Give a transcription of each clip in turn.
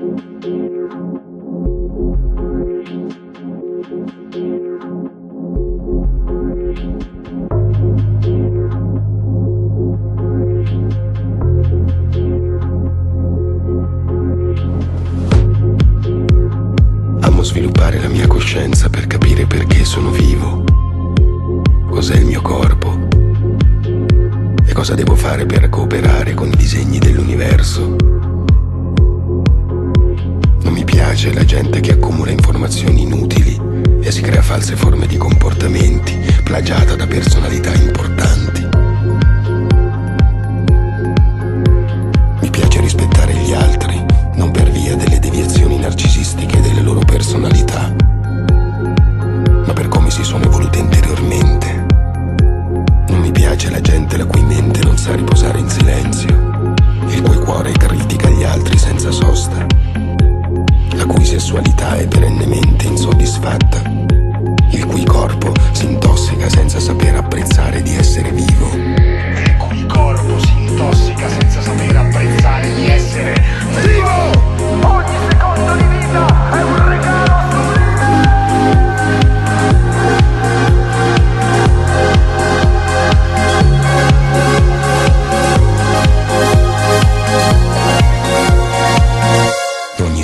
Amo sviluppare la mia coscienza per capire perché sono vivo, cos'è il mio corpo e cosa devo fare per cooperare con i disegni dell'universo. Piace la gente che accumula informazioni inutili e si crea false forme di comportamenti, plagiata da personalità importanti.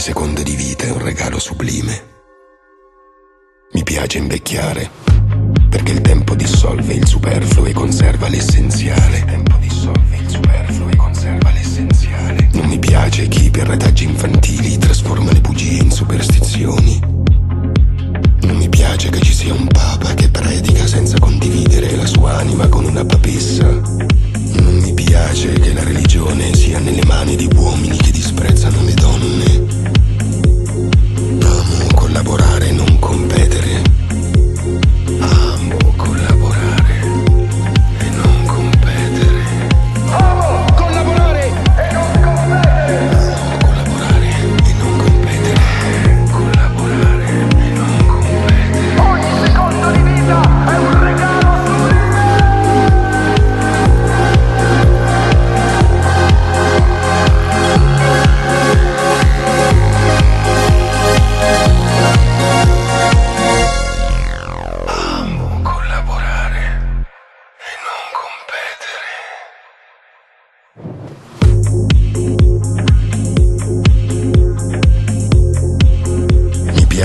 Secondo di vita è un regalo sublime. Mi piace invecchiare, perché il tempo dissolve il superfluo e conserva l'essenziale. Il tempo dissolve il superfluo e conserva l'essenziale. Non mi piace chi per retaggi infantili trasforma le bugie in superstizioni. Non mi piace che ci sia un papa che predica senza condividere la sua anima con una papessa.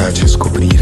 a descobrir.